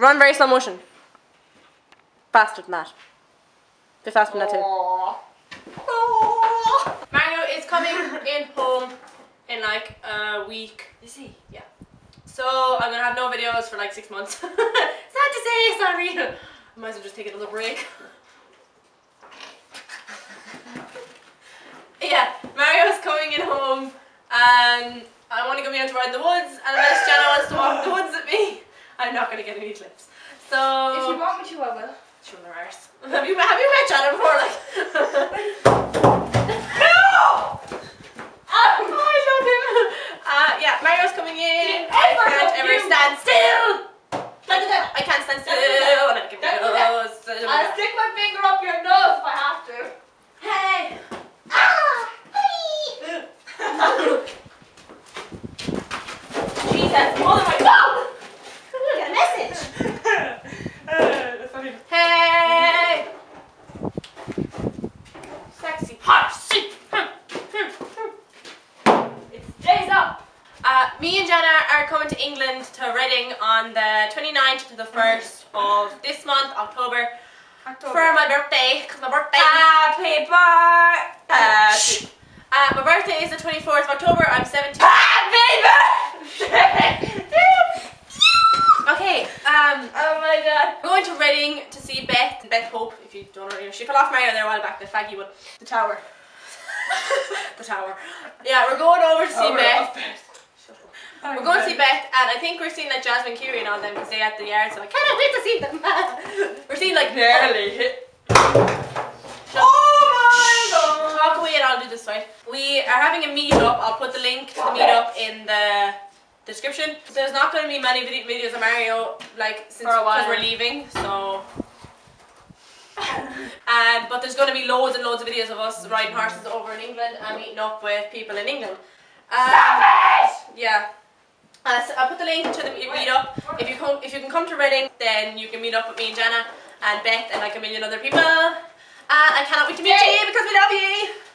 Run very slow motion. Faster than that. Bit faster than that too. Mario is coming in home in like a week. Is he? Yeah. So I'm gonna have no videos for like six months. Sad to say, sorry. I might as well just take another break. yeah, Mario's coming in home and I want to go me out to ride in the woods and unless Janna wants to walk the woods with me, I'm not gonna get any clips. So If you want me to, I will. Show their arse. Have you have you met Janna before? Like No! Oh, I love him. Uh, yeah, Mario's coming in. I can't ever stand still. I can't stand still. Don't And I give Don't do that. nose. I'll stick my finger up your nose if I have to. Hey. Ah! Jesus, mother my God. Get a message. Hey. Sexy hot shit. It's days up. Uh, me and Janna are coming to England to Reading on the 29th to the 1st of this month, October, for my birthday. Cause my birthday. Happy birthday. Uh, my birthday is the 24th of October. I'm 17. Happy birthday. Okay, um, oh my god. we're going to Reading to see Beth. Beth Hope, if you don't know, she fell off Mario there a while back, the faggy one. The tower. the tower. Yeah, we're going over to see Beth. Up. We're going to see Beth, and I think we're seeing like Jasmine Curie and all them because they at the yard, so I cannot wait to see them. we're seeing like Nearly hit. Shut Oh Talk away and I'll do this side. We are having a meetup. I'll put the link to the meetup in the description. There's not going to be many vid- videos of Mario like since For a while. because we're leaving, so. um, but there's going to be loads and loads of videos of us riding horses over in England and meeting up with people in England. Um, yeah. Uh, so I'll put the link to the meet- meetup. If you come, if you can come to Reading, then you can meet up with me and Janna and Beth and like a million other people. And I cannot wait to meet you because we love you.